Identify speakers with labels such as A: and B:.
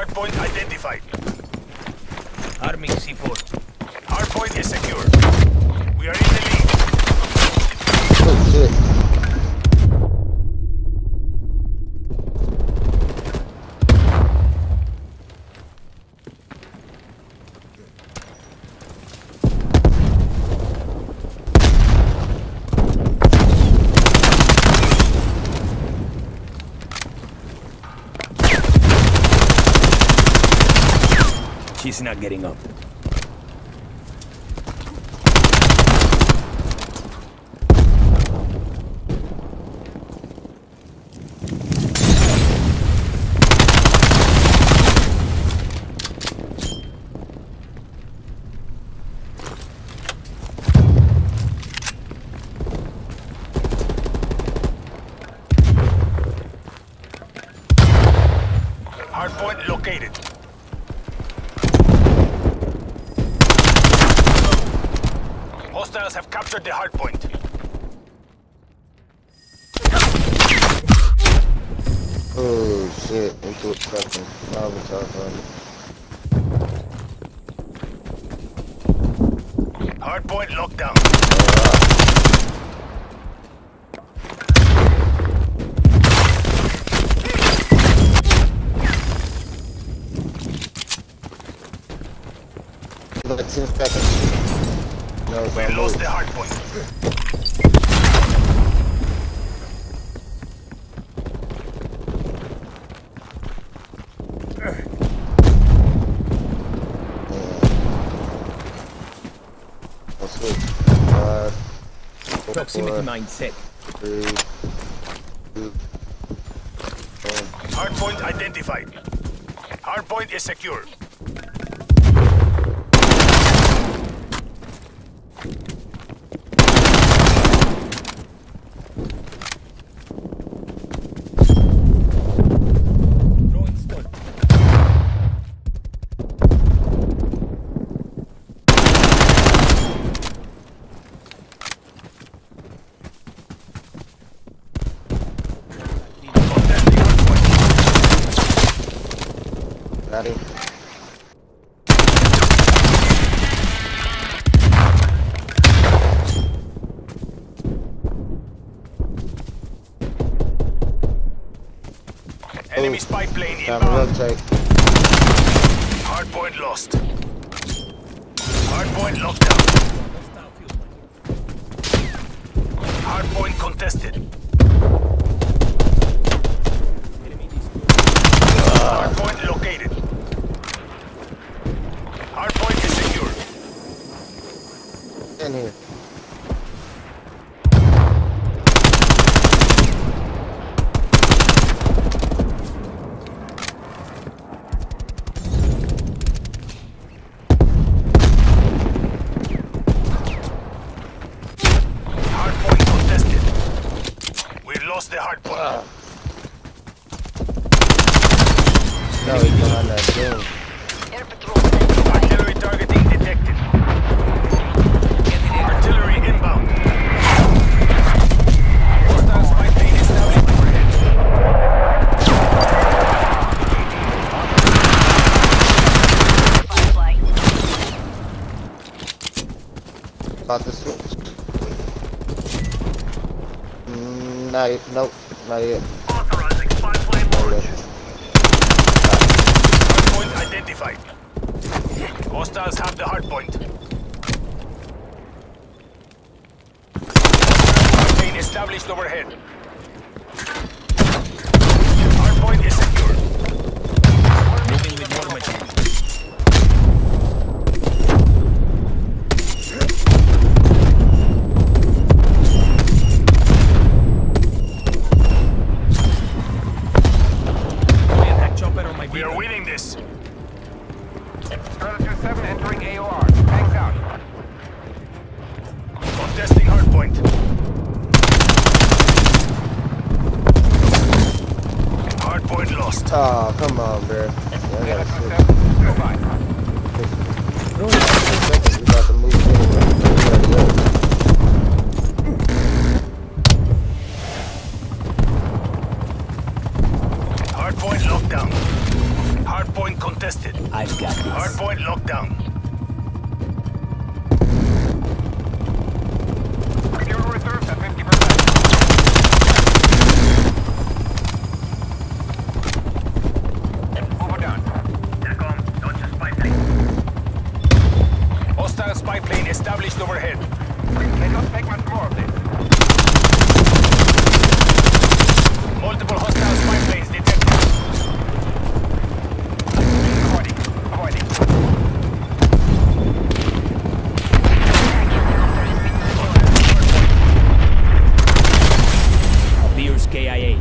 A: Hardpoint identified.
B: Arming C4.
A: Hardpoint is secure. We are in the lead.
C: Oh shit.
B: She's not getting up.
A: Hardpoint located. Hostiles have captured the hardpoint.
C: Oh shit. Into a fucking sabotage on me.
A: Hardpoint locked down.
C: Like 10 seconds. No,
A: We
C: on
A: lost the hardpoint.
C: I'll switch. Five, four,
B: Proximity mine set.
C: three, two, one.
A: Hardpoint identified. Hardpoint is secure. Hardpoint. Enemy spy plane inbound. Hardpoint lost. Hardpoint locked down. Hardpoint contested.
B: Enemy destroyed.
A: Hardpoint located. Hardpoint is secure.
C: In here.
A: Hardpoint contested. We
C: No, he's behind that dune.
D: Air patrol.
A: Artillery targeting detected. Artillery inbound. Hostile spy plane is now overhead.
C: About switch. Mm, yet. Nope. Not yet.
A: Authorizing spy plane launch. Hardpoint identified. Hostiles have the hardpoint. Hardpoint established overhead.
B: To move anyway. Everybody else. Hardpoint locked down.
A: Hardpoint contested.
B: I've
A: got this. Hardpoint
E: locked
C: down. Another spy plane established overhead. Let us make much more
A: of this. Multiple hostile spy
F: planes detected. Avoiding.
A: Avoiding. Appears KIA.